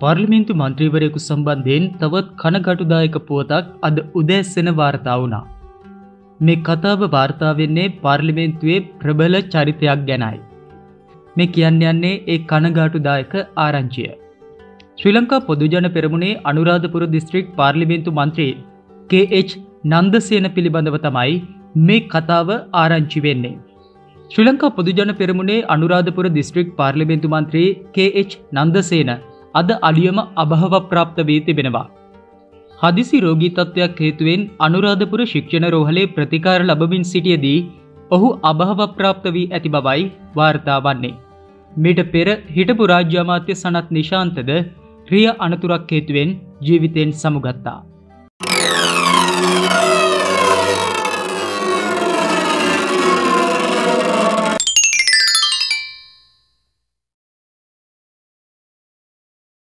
පාර්ලිමේන්තු මන්ත්‍රීවරයෙකු සම්බන්ධයෙන් තවත් කනගටුදායක පුවතක් අද උදැස්සෙන වාර්තා වුණා. මේ කතාව වාර්තාවෙන්නේ පාර්ලිමේන්තුවේ ප්‍රබල චරිතයක් ගැනයි. මේ කියන්න යන්නේ ඒ කනගාටුදායක ආරංචිය. ශ්‍රී ලංකා පොදුජන පෙරමුණේ අනුරාධපුර දිස්ත්‍රික් පාර්ලිමේන්තු මන්ත්‍රී KH නන්දසේන පිළිබඳව තමයි මේ කතාව ආරංචි වෙන්නේ. ශ්‍රී ලංකා පොදුජන පෙරමුණේ අනුරාධපුර දිස්ත්‍රික් පාර්ලිමේන්තු මන්ත්‍රී KH නන්දසේන අද අලියම අභව ප්‍රාප්ත වී තිබෙනවා. හදිසි රෝගී තත්ත්වයක් හේතුවෙන් අනුරාධපුර ශික්ෂණ රෝහලේ ප්‍රතිකාර ලබමින් සිටියදී ඔහු අභව ප්‍රාප්ත වී ඇති බවයි වාර්තා වන්නේ. මීට පෙර හිටපු රාජ්‍ය අමාත්‍ය සනත් නිශාන්තද රිය අනතුරක් හේතුවෙන් ජීවිතයෙන් සමුගත්තා.